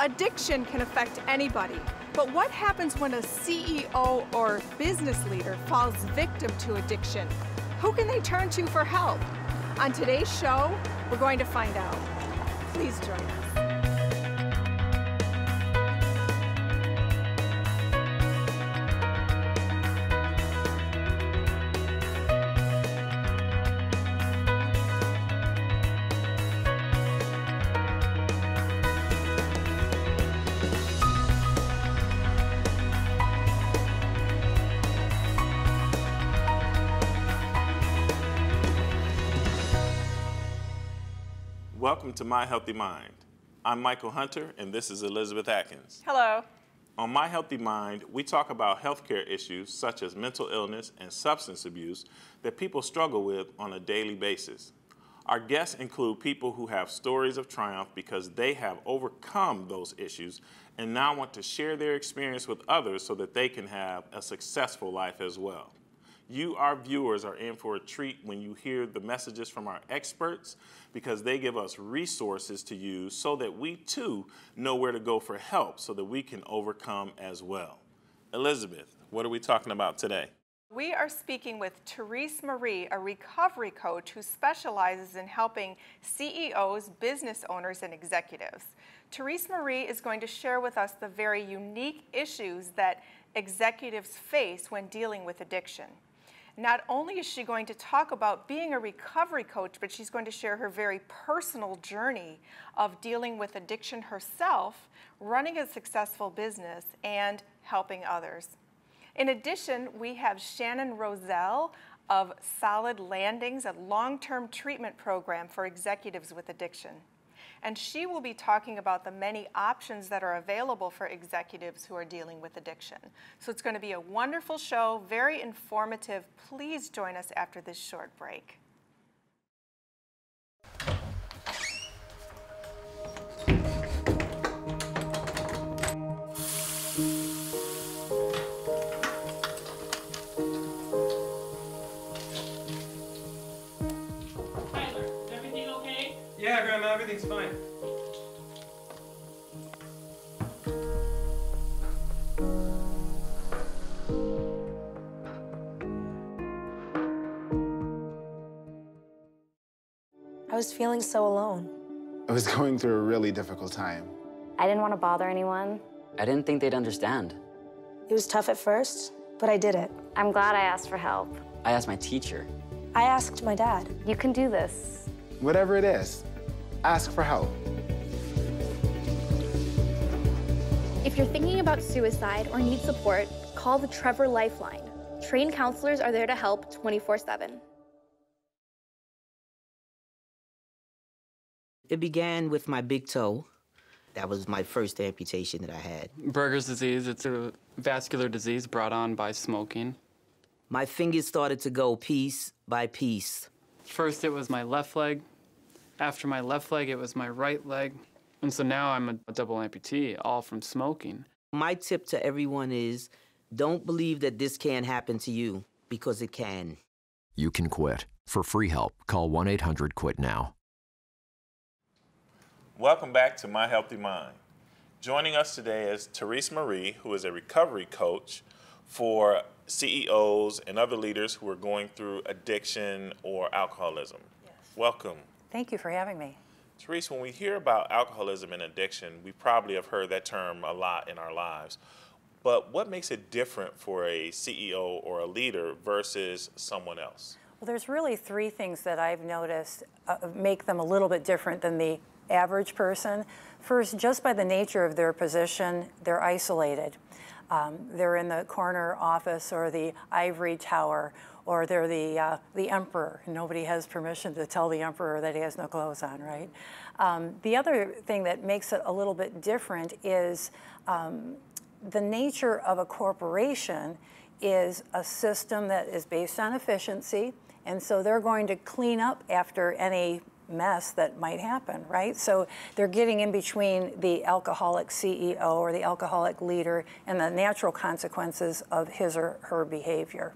Addiction can affect anybody, but what happens when a CEO or business leader falls victim to addiction? Who can they turn to for help? On today's show, we're going to find out. Please join us. To My Healthy Mind. I'm Michael Hunter, and this is Elizabeth Atkins. Hello. On My Healthy Mind, we talk about healthcare issues such as mental illness and substance abuse that people struggle with on a daily basis. Our guests include people who have stories of triumph because they have overcome those issues and now want to share their experience with others so that they can have a successful life as well. You, our viewers, are in for a treat when you hear the messages from our experts because they give us resources to use so that we too know where to go for help so that we can overcome as well. Elizabeth, what are we talking about today? We are speaking with Therese Marie, a recovery coach who specializes in helping CEOs, business owners, and executives. Therese Marie is going to share with us the very unique issues that executives face when dealing with addiction. Not only is she going to talk about being a recovery coach, but she's going to share her very personal journey of dealing with addiction herself, running a successful business, and helping others. In addition, we have Shannon Roselle of Solid Landings, a long-term treatment program for executives with addiction and she will be talking about the many options that are available for executives who are dealing with addiction. So it's going to be a wonderful show, very informative. Please join us after this short break. Everything's fine. I was feeling so alone. I was going through a really difficult time. I didn't want to bother anyone. I didn't think they'd understand. It was tough at first, but I did it. I'm glad I asked for help. I asked my teacher. I asked my dad. You can do this. Whatever it is, ask for help. If you're thinking about suicide or need support, call the Trevor Lifeline. Trained counselors are there to help 24 7. It began with my big toe. That was my first amputation that I had. Buerger's disease, it's a vascular disease brought on by smoking. My fingers started to go piece by piece. First, it was my left leg. After my left leg, it was my right leg. And so now I'm a double amputee, all from smoking. My tip to everyone is don't believe that this can't happen to you because it can. You can quit. For free help, call 1 800 QUIT NOW. Welcome back to My Healthy Mind. Joining us today is Therese Marie, who is a recovery coach for CEOs and other leaders who are going through addiction or alcoholism. Yes. Welcome. Thank you for having me. Therese, when we hear about alcoholism and addiction, we probably have heard that term a lot in our lives. But what makes it different for a CEO or a leader versus someone else? Well, there's really three things that I've noticed uh, make them a little bit different than the average person. First, just by the nature of their position, they're isolated. Um, they're in the corner office or the ivory tower, or they're the, uh, the emperor. Nobody has permission to tell the emperor that he has no clothes on, right? Um, the other thing that makes it a little bit different is um, the nature of a corporation is a system that is based on efficiency, and so they're going to clean up after any mess that might happen, right? So they're getting in between the alcoholic CEO or the alcoholic leader and the natural consequences of his or her behavior.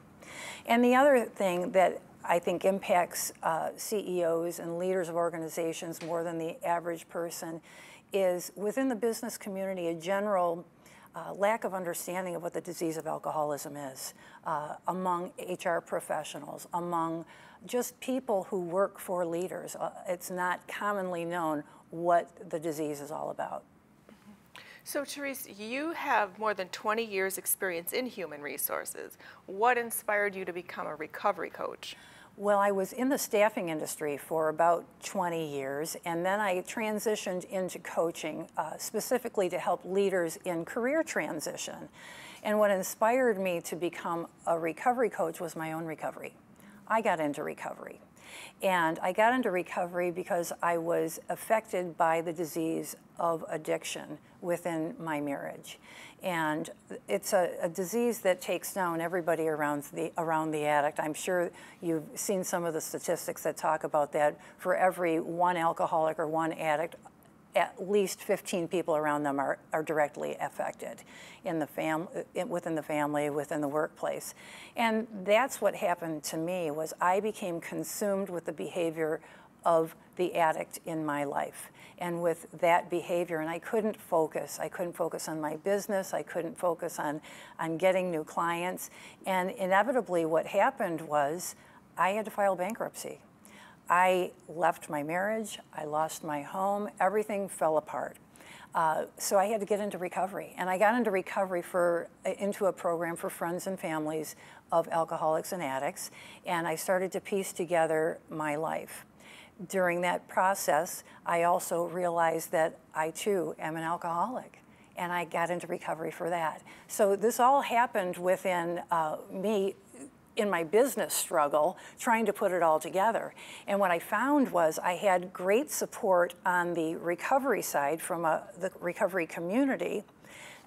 And the other thing that I think impacts uh, CEOs and leaders of organizations more than the average person is within the business community a general uh, lack of understanding of what the disease of alcoholism is uh, among HR professionals, among just people who work for leaders. Uh, it's not commonly known what the disease is all about. So, Therese, you have more than 20 years' experience in human resources. What inspired you to become a recovery coach? Well, I was in the staffing industry for about 20 years, and then I transitioned into coaching uh, specifically to help leaders in career transition. And what inspired me to become a recovery coach was my own recovery. I got into recovery. And I got into recovery because I was affected by the disease of addiction within my marriage. And it's a, a, disease that takes down everybody around the, around the addict. I'm sure you've seen some of the statistics that talk about that. For every one alcoholic or one addict, at least 15 people around them are, are directly affected in the fam- within the family, within the workplace. And that's what happened to me was I became consumed with the behavior of the addict in my life and with that behavior and I couldn't focus. I couldn't focus on my business. I couldn't focus on, on getting new clients. And inevitably what happened was I had to file bankruptcy. I left my marriage, I lost my home, everything fell apart. Uh, so I had to get into recovery, and I got into recovery for into a program for friends and families of alcoholics and addicts, and I started to piece together my life during that process, I also realized that I too am an alcoholic. And I got into recovery for that. So this all happened within uh, me in my business struggle, trying to put it all together. And what I found was I had great support on the recovery side from a, uh, the recovery community.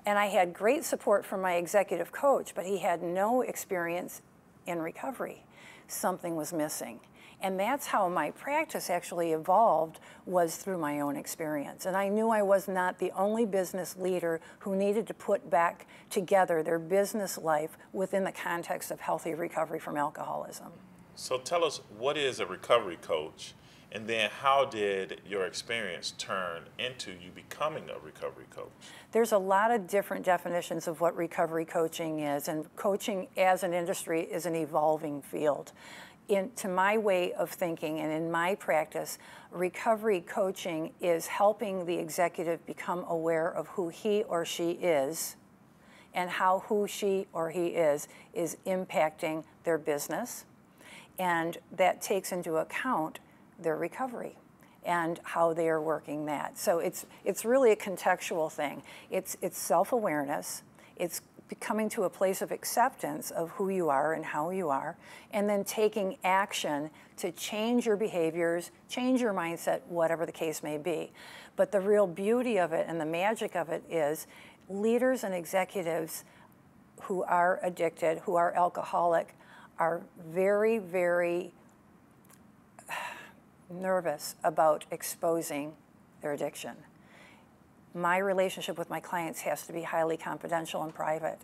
And I had great support from my executive coach, but he had no experience in recovery. Something was missing. And that's how my practice actually evolved was through my own experience. And I knew I was not the only business leader who needed to put back together their business life within the context of healthy recovery from alcoholism. So tell us, what is a recovery coach? And then how did your experience turn into you becoming a recovery coach? There's a lot of different definitions of what recovery coaching is, and coaching as an industry is an evolving field in, to my way of thinking and in my practice, recovery coaching is helping the executive become aware of who he or she is and how who she or he is is impacting their business. And that takes into account their recovery and how they are working that. So it's, it's really a contextual thing. It's, it's self-awareness, it's coming to a place of acceptance of who you are and how you are, and then taking action to change your behaviors, change your mindset, whatever the case may be. But the real beauty of it and the magic of it is leaders and executives who are addicted, who are alcoholic, are very, very nervous about exposing their addiction my relationship with my clients has to be highly confidential and private.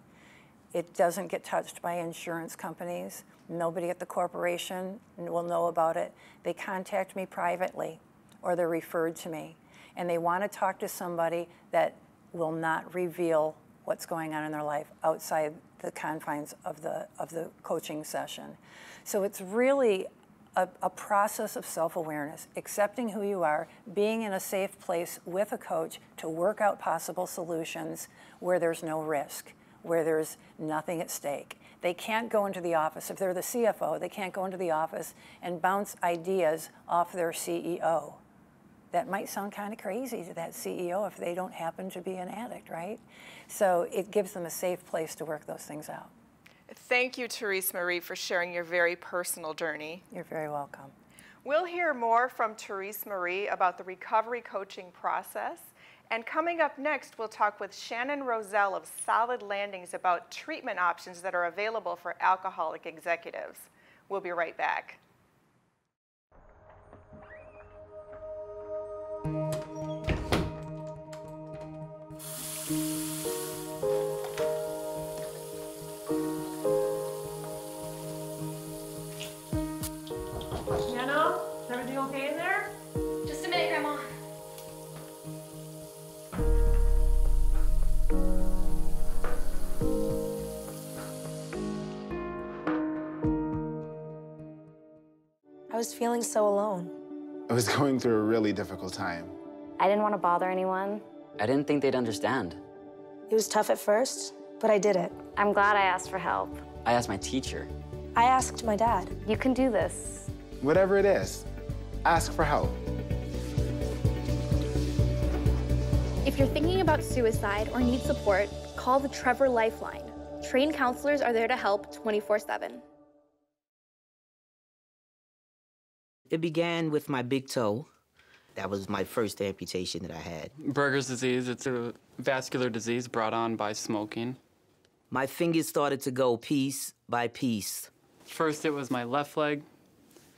It doesn't get touched by insurance companies. Nobody at the corporation will know about it. They contact me privately or they're referred to me. And they want to talk to somebody that will not reveal what's going on in their life outside the confines of the, of the coaching session. So it's really a, a process of self awareness, accepting who you are, being in a safe place with a coach to work out possible solutions where there's no risk, where there's nothing at stake. They can't go into the office, if they're the CFO, they can't go into the office and bounce ideas off their CEO. That might sound kind of crazy to that CEO if they don't happen to be an addict, right? So it gives them a safe place to work those things out. Thank you, Therese Marie, for sharing your very personal journey. You're very welcome. We'll hear more from Therese Marie about the recovery coaching process. And coming up next, we'll talk with Shannon Roselle of Solid Landings about treatment options that are available for alcoholic executives. We'll be right back. Feeling so alone. I was going through a really difficult time. I didn't want to bother anyone. I didn't think they'd understand. It was tough at first, but I did it. I'm glad I asked for help. I asked my teacher. I asked my dad. You can do this. Whatever it is, ask for help. If you're thinking about suicide or need support, call the Trevor Lifeline. Trained counselors are there to help 24 7. It began with my big toe. That was my first amputation that I had. Buerger's disease, it's a vascular disease brought on by smoking. My fingers started to go piece by piece. First, it was my left leg.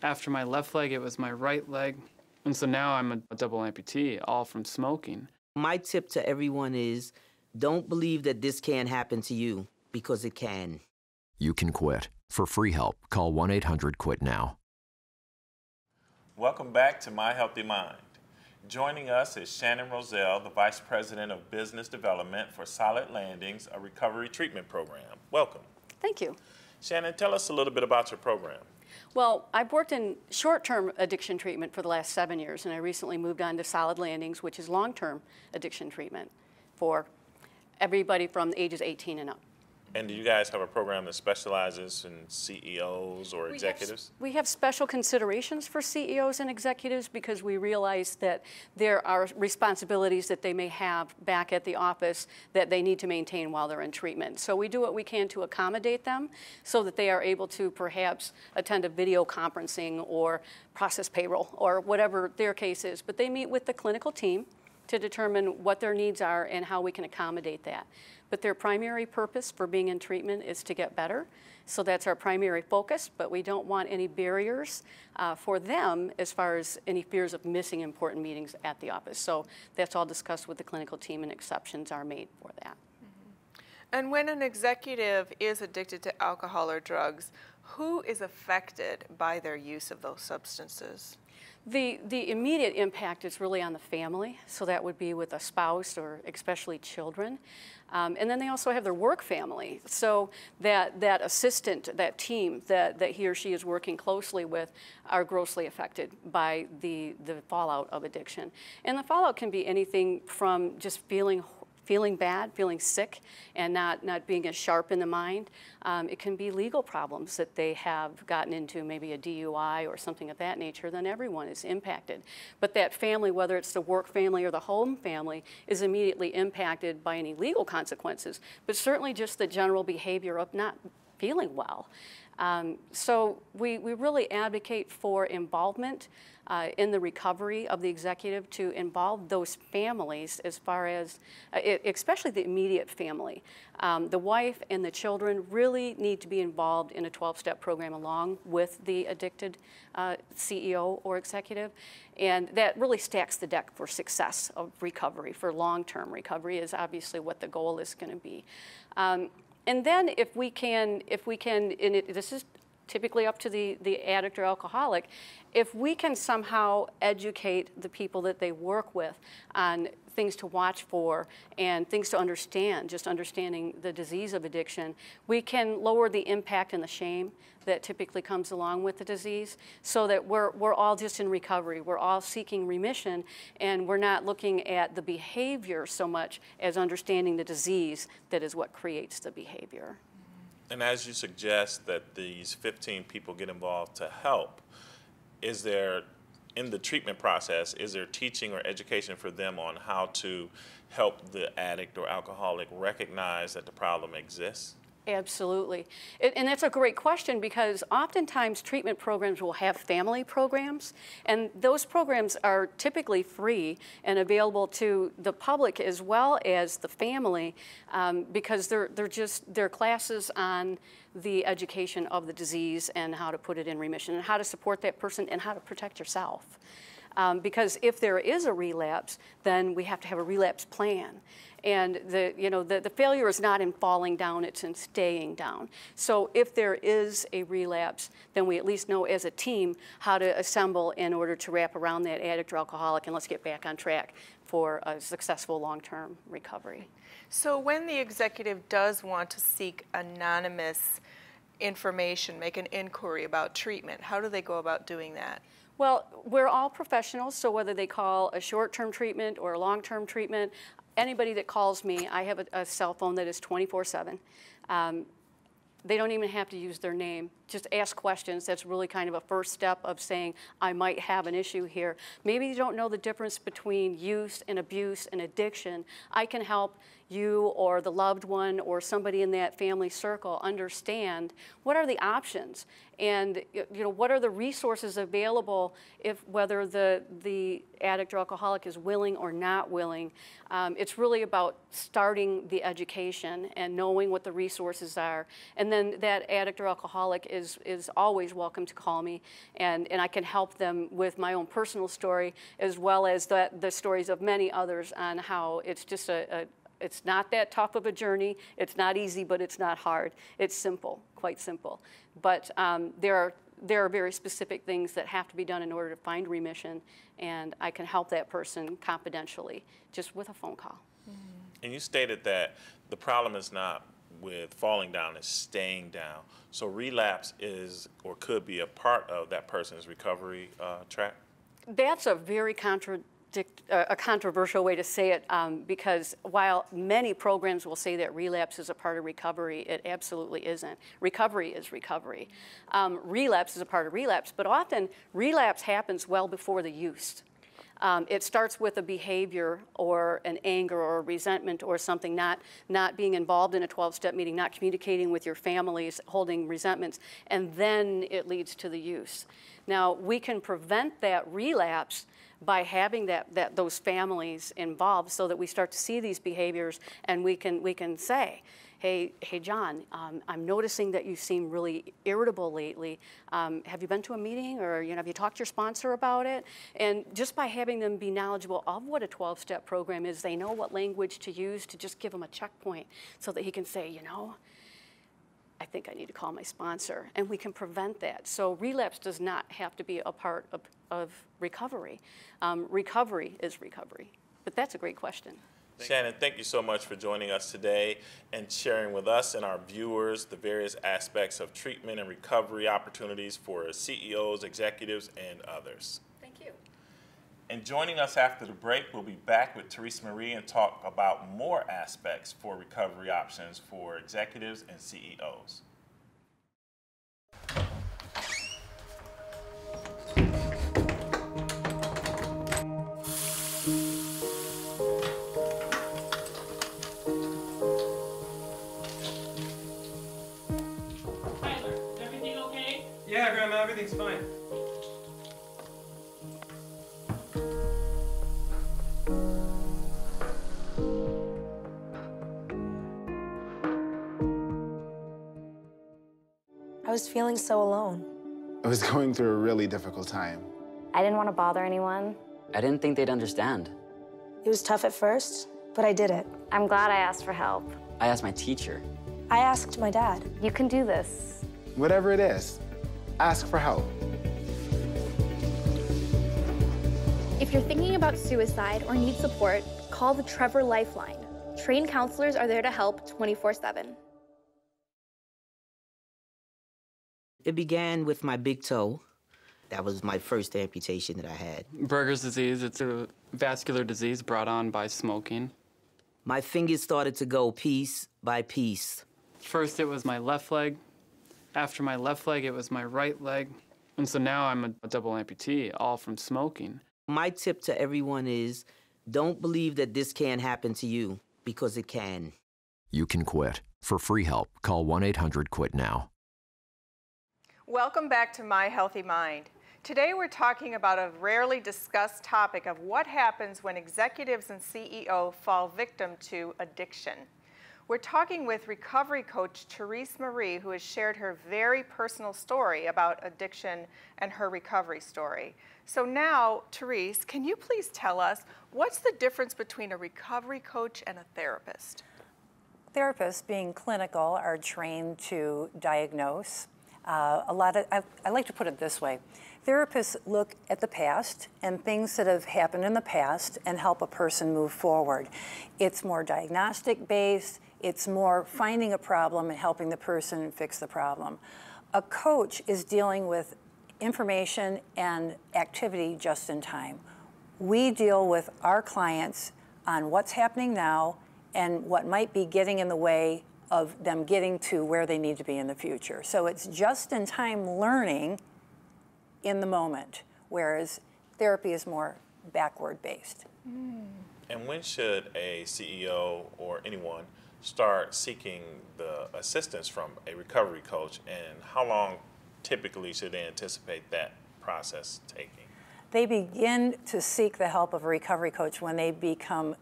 After my left leg, it was my right leg. And so now I'm a, a double amputee, all from smoking. My tip to everyone is don't believe that this can't happen to you because it can. You can quit. For free help, call 1 800 QUIT NOW. Welcome back to My Healthy Mind. Joining us is Shannon Roselle, the Vice President of Business Development for Solid Landings, a recovery treatment program. Welcome. Thank you. Shannon, tell us a little bit about your program. Well, I've worked in short term addiction treatment for the last seven years, and I recently moved on to Solid Landings, which is long term addiction treatment for everybody from ages 18 and up. And do you guys have a program that specializes in CEOs or executives? We have special considerations for CEOs and executives because we realize that there are responsibilities that they may have back at the office that they need to maintain while they're in treatment. So we do what we can to accommodate them so that they are able to perhaps attend a video conferencing or process payroll or whatever their case is. But they meet with the clinical team to determine what their needs are and how we can accommodate that. But their primary purpose for being in treatment is to get better. So that's our primary focus, but we don't want any barriers uh, for them as far as any fears of missing important meetings at the office. So that's all discussed with the clinical team and exceptions are made for that. And when an executive is addicted to alcohol or drugs, who is affected by their use of those substances? The, the immediate impact is really on the family, so that would be with a spouse or especially children. Um, and then they also have their work family. So that, that assistant, that team that, that he or she is working closely with are grossly affected by the, the fallout of addiction. And the fallout can be anything from just feeling feeling bad, feeling sick, and not, not being as sharp in the mind. Um, it can be legal problems that they have gotten into, maybe a DUI or something of that nature, then everyone is impacted. But that family, whether it's the work family or the home family, is immediately impacted by any legal consequences, but certainly just the general behavior of not feeling well. Um, so we, we really advocate for involvement uh, in the recovery of the executive to involve those families as far as, uh, it, especially the immediate family. Um, the wife and the children really need to be involved in a 12-step program along with the addicted uh, CEO or executive. And that really stacks the deck for success of recovery, for long-term recovery is obviously what the goal is going to be. Um, and then if we can, if we can, and it, this is typically up to the, the addict or alcoholic, if we can somehow educate the people that they work with on things to watch for and things to understand, just understanding the disease of addiction, we can lower the impact and the shame that typically comes along with the disease so that we're, we're all just in recovery. We're all seeking remission and we're not looking at the behavior so much as understanding the disease that is what creates the behavior. And as you suggest that these 15 people get involved to help, is there, in the treatment process, is there teaching or education for them on how to help the addict or alcoholic recognize that the problem exists? Absolutely. and that's a great question because oftentimes treatment programs will have family programs, and those programs are typically free and available to the public as well as the family um, because they're, they're just, they're classes on the education of the disease and how to put it in remission and how to support that person and how to protect yourself. Um, because if there is a relapse, then we have to have a relapse plan. And the, you know, the, the failure is not in falling down, it's in staying down. So if there is a relapse, then we at least know as a team how to assemble in order to wrap around that addict or alcoholic and let's get back on track for a successful long-term recovery. So when the executive does want to seek anonymous information, make an inquiry about treatment? How do they go about doing that? Well, we're all professionals, so whether they call a short-term treatment or a long-term treatment, anybody that calls me, I have a, a cell phone that is 24/7. Um, they don't even have to use their name. Just ask questions. That's really kind of a first step of saying, I might have an issue here. Maybe you don't know the difference between use and abuse and addiction. I can help you or the loved one or somebody in that family circle understand what are the options and you know what are the resources available if whether the the addict or alcoholic is willing or not willing um, it's really about starting the education and knowing what the resources are and then that addict or alcoholic is is always welcome to call me and and I can help them with my own personal story as well as the the stories of many others on how it's just a, a it's not that tough of a journey. It's not easy, but it's not hard. It's simple, quite simple. But um, there are there are very specific things that have to be done in order to find remission, and I can help that person confidentially just with a phone call. And you stated that the problem is not with falling down, it's staying down. So relapse is or could be a part of that person's recovery uh, track? That's a very contra a controversial way to say it um, because while many programs will say that relapse is a part of recovery, it absolutely isn't. Recovery is recovery. Um, relapse is a part of relapse, but often relapse happens well before the use. Um, it starts with a behavior or an anger or a resentment or something, not, not being involved in a 12 step meeting, not communicating with your families, holding resentments, and then it leads to the use. Now, we can prevent that relapse by having that, that those families involved so that we start to see these behaviors and we can, we can say, hey, hey, John, um, I'm noticing that you seem really irritable lately. Um, have you been to a meeting or you know, have you talked to your sponsor about it? And just by having them be knowledgeable of what a 12-step program is, they know what language to use to just give them a checkpoint so that he can say, you know, I think I need to call my sponsor. And we can prevent that. So relapse does not have to be a part of, of recovery. Um, recovery is recovery. But that's a great question. Shannon, thank you so much for joining us today and sharing with us and our viewers the various aspects of treatment and recovery opportunities for CEOs, executives, and others. Thank you. And joining us after the break, we'll be back with Teresa Marie and talk about more aspects for recovery options for executives and CEOs. Everything's fine. I was feeling so alone. I was going through a really difficult time. I didn't want to bother anyone. I didn't think they'd understand. It was tough at first, but I did it. I'm glad I asked for help. I asked my teacher. I asked my dad. You can do this. Whatever it is, ask for help. If you're thinking about suicide or need support, call the Trevor Lifeline. Trained counselors are there to help 24 7. It began with my big toe. That was my first amputation that I had. Buerger's disease, it's a vascular disease brought on by smoking. My fingers started to go piece by piece. First, it was my left leg. After my left leg, it was my right leg. And so now I'm a, a double amputee, all from smoking. My tip to everyone is don't believe that this can't happen to you because it can. You can quit. For free help, call 1 800 QUIT NOW. Welcome back to My Healthy Mind. Today we're talking about a rarely discussed topic of what happens when executives and CEO fall victim to addiction. We're talking with recovery coach Therese Marie, who has shared her very personal story about addiction and her recovery story. So now, Therese, can you please tell us what's the difference between a recovery coach and a therapist? Therapists, being clinical, are trained to diagnose. Uh, a lot of, I, I like to put it this way. Therapists look at the past and things that have happened in the past and help a person move forward. It's more diagnostic based, It's more finding a problem and helping the person fix the problem. A coach is dealing with information and activity just in time. We deal with our clients on what's happening now and what might be getting in the way of them getting to where they need to be in the future. So it's just in time learning in the moment, whereas therapy is more backward based. And when should a CEO or anyone start seeking the assistance from a recovery coach, and how long typically should they anticipate that process taking? They begin to seek the help of a recovery coach when they become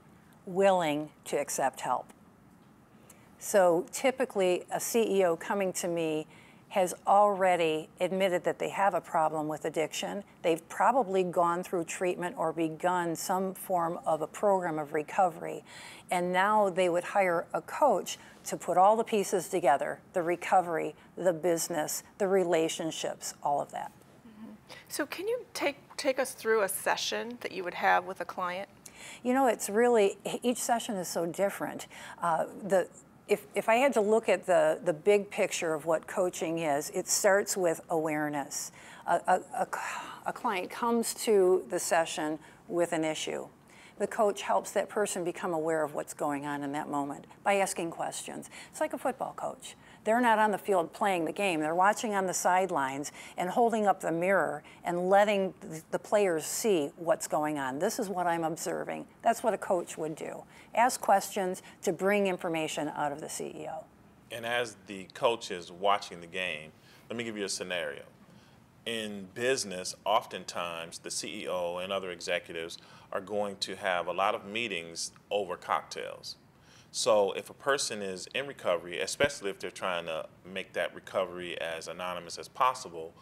willing to accept help. So typically, a CEO coming to me has already admitted that they have a problem with addiction. They've probably gone through treatment or begun some form of a program of recovery. And now they would hire a coach to put all the pieces together the recovery, the business, the relationships, all of that. So, can you take, take us through a session that you would have with a client? You know, it's really, each session is so different. Uh, the, if, if I had to look at the, the big picture of what coaching is, it starts with awareness. A, a, a, a client comes to the session with an issue. The coach helps that person become aware of what's going on in that moment by asking questions. It's like a football coach. They're not on the field playing the game. They're watching on the sidelines and holding up the mirror and letting the players see what's going on. This is what I'm observing. That's what a coach would do. Ask questions to bring information out of the CEO. And as the coach is watching the game, let me give you a scenario. In business, oftentimes the CEO and other executives are going to have a lot of meetings over cocktails. So if a person is in recovery, especially if they're trying to make that recovery as anonymous as possible,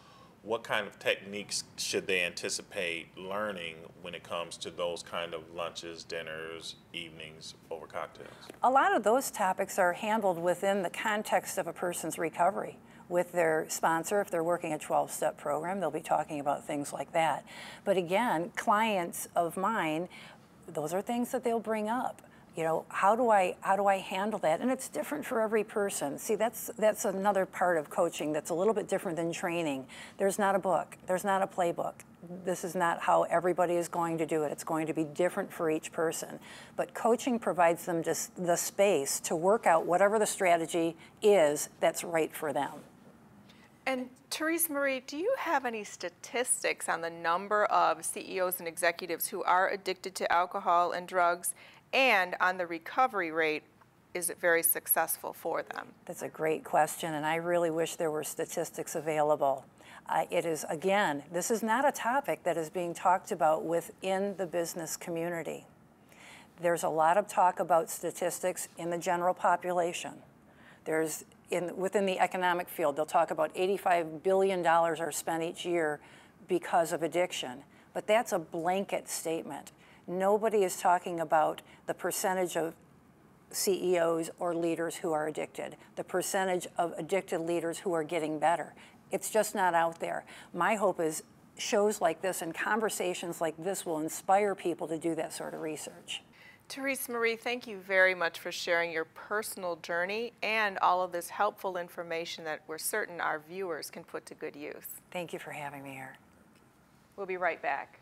what kind of techniques should they anticipate learning when it comes to those kind of lunches, dinners, evenings over cocktails? A lot of those topics are handled within the context of a person's recovery. With their sponsor, if they're working a 12 step program, they'll be talking about things like that. But again, clients of mine, those are things that they'll bring up you know how do i how do i handle that? And it's different for every person. See that's that's another part of coaching that's a little bit different than training. There's not a book. There's not a playbook. This is not how everybody is going to do it. It's going to be different for each person. But coaching provides them just the space to work out whatever the strategy is that's right for them. And Therese Marie, do you have any statistics on the number of CEOs and executives who are addicted to alcohol and drugs and on the recovery rate, is it very successful for them? That's a great question, and I really wish there were statistics available. Uh, it is, again, this is not a topic that is being talked about within the business community. There's a lot of talk about statistics in the general population. There's, in, within the economic field, they'll talk about $85 billion are spent each year because of addiction. But that's a blanket statement. Nobody is talking about the percentage of CEOs or leaders who are addicted, the percentage of addicted leaders who are getting better. It's just not out there. My hope is shows like this and conversations like this will inspire people to do that sort of research. Therese Marie, thank you very much for sharing your personal journey and all of this helpful information that we're certain our viewers can put to good use. Thank you for having me here. We'll be right back.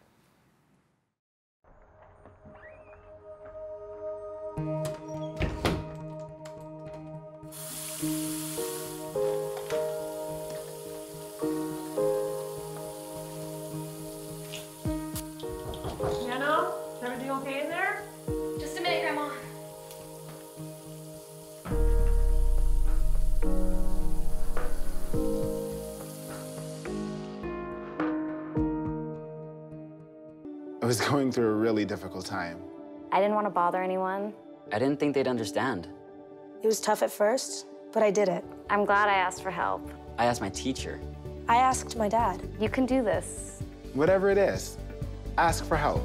I was going through a really difficult time. I didn't want to bother anyone. I didn't think they'd understand. It was tough at first, but I did it. I'm glad I asked for help. I asked my teacher. I asked my dad. You can do this. Whatever it is, ask for help.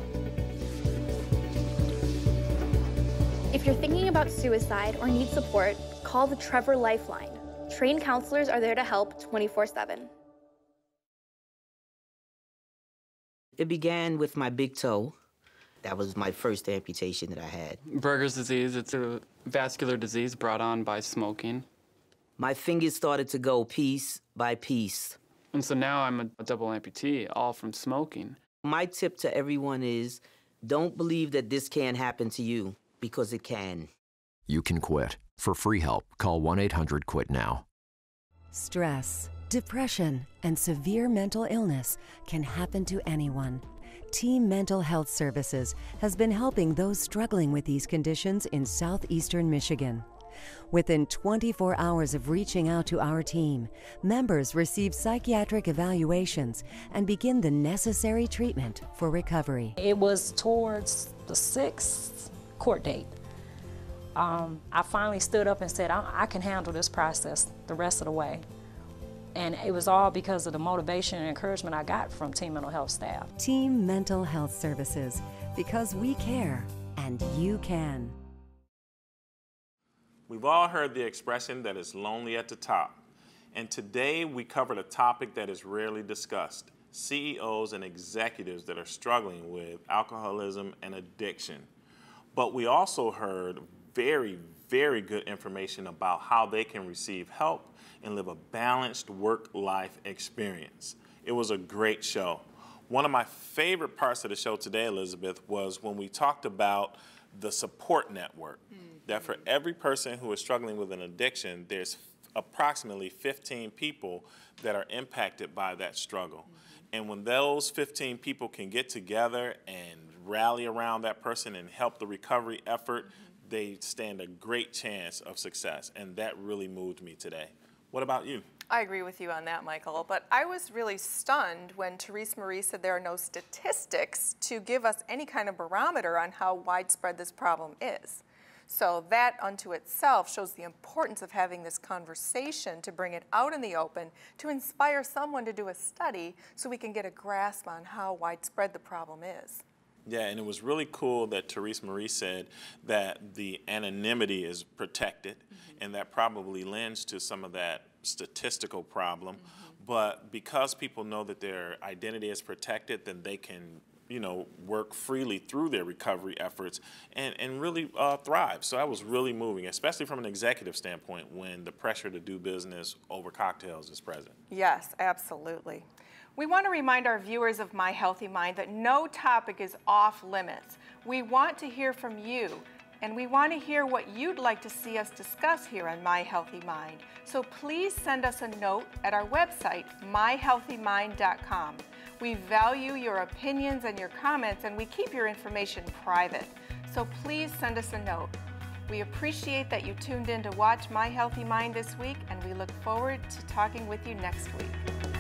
If you're thinking about suicide or need support, call the Trevor Lifeline. Trained counselors are there to help 24 7. It began with my big toe. That was my first amputation that I had. Buerger's disease, it's a vascular disease brought on by smoking. My fingers started to go piece by piece. And so now I'm a double amputee, all from smoking. My tip to everyone is don't believe that this can't happen to you because it can. You can quit. For free help, call 1 800 QUIT NOW. Stress, depression, and severe mental illness can happen to anyone. Team Mental Health Services has been helping those struggling with these conditions in southeastern Michigan. Within 24 hours of reaching out to our team, members receive psychiatric evaluations and begin the necessary treatment for recovery. It was towards the sixth court date. Um, I finally stood up and said, I, I can handle this process the rest of the way. And it was all because of the motivation and encouragement I got from Team Mental Health staff. Team Mental Health Services, because we care and you can. We've all heard the expression that it's lonely at the top. And today we covered a topic that is rarely discussed CEOs and executives that are struggling with alcoholism and addiction. But we also heard very, very good information about how they can receive help and live a balanced work life experience. It was a great show. One of my favorite parts of the show today, Elizabeth, was when we talked about the support network. Mm-hmm. That for every person who is struggling with an addiction, there's approximately 15 people that are impacted by that struggle. Mm-hmm. And when those 15 people can get together and rally around that person and help the recovery effort, mm-hmm. they stand a great chance of success. And that really moved me today. What about you? I agree with you on that, Michael. But I was really stunned when Therese Marie said there are no statistics to give us any kind of barometer on how widespread this problem is. So that unto itself shows the importance of having this conversation to bring it out in the open, to inspire someone to do a study so we can get a grasp on how widespread the problem is. Yeah, and it was really cool that Therese Marie said that the anonymity is protected, mm-hmm. and that probably lends to some of that statistical problem. Mm-hmm. But because people know that their identity is protected, then they can you know, work freely through their recovery efforts and, and really uh, thrive. So that was really moving, especially from an executive standpoint when the pressure to do business over cocktails is present. Yes, absolutely. We want to remind our viewers of My Healthy Mind that no topic is off limits. We want to hear from you, and we want to hear what you'd like to see us discuss here on My Healthy Mind. So please send us a note at our website, mihealthymind.com. We value your opinions and your comments, and we keep your information private. So please send us a note. We appreciate that you tuned in to watch My Healthy Mind this week, and we look forward to talking with you next week.